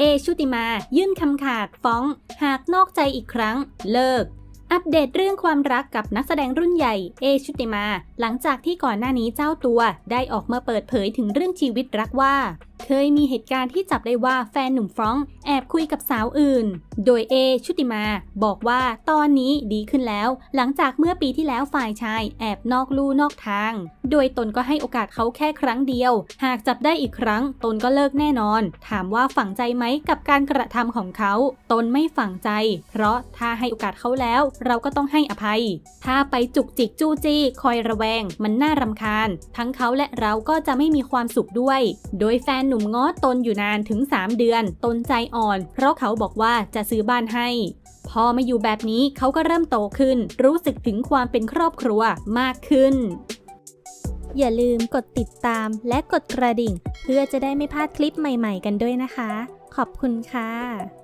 เอชุติมา ยื่นคำขาดฟ้อง หากนอกใจอีกครั้ง เลิก อัปเดตเรื่องความรักกับนักแสดงรุ่นใหญ่ เอชุติมา หลังจากที่ก่อนหน้านี้เจ้าตัวได้ออกมาเปิดเผยถึงเรื่องชีวิตรักว่า เคยมีเหตุการณ์ที่จับได้ว่าแฟนหนุ่มฟรองแอบคุยกับสาวอื่น โดยเอชุติมา บอกว่าตอนนี้ดีขึ้นแล้ว หลังจากเมื่อปีที่แล้วฝ่ายชายแอบนอกลู่นอกทาง โดยตนก็ให้โอกาสเขาแค่ครั้งเดียว หากจับได้อีกครั้ง ตนก็เลิกแน่นอน ถามว่าฝังใจไหมกับการกระทำของเขา ตนไม่ฝังใจ เพราะถ้าให้โอกาสเขาแล้ว เราก็ต้องให้อภัย ถ้าไปจุกจิกจู้จี้ คอยระแวง มันน่ารำคาญ ทั้งเขาและเราก็จะไม่มีความสุขด้วย โดยแฟนหนุ่มง้อตนอยู่นานถึง 3 เดือน ตนใจอ่อน เพราะเขาบอกว่าจะซื้อบ้านให้พอมาอยู่แบบนี้เขาก็เริ่มโตขึ้น รู้สึกถึงความเป็นครอบครัวมากขึ้น อย่าลืมกดติดตามและกดกระดิ่ง เพื่อจะได้ไม่พลาดคลิปใหม่ๆกันด้วยนะคะ ขอบคุณค่ะ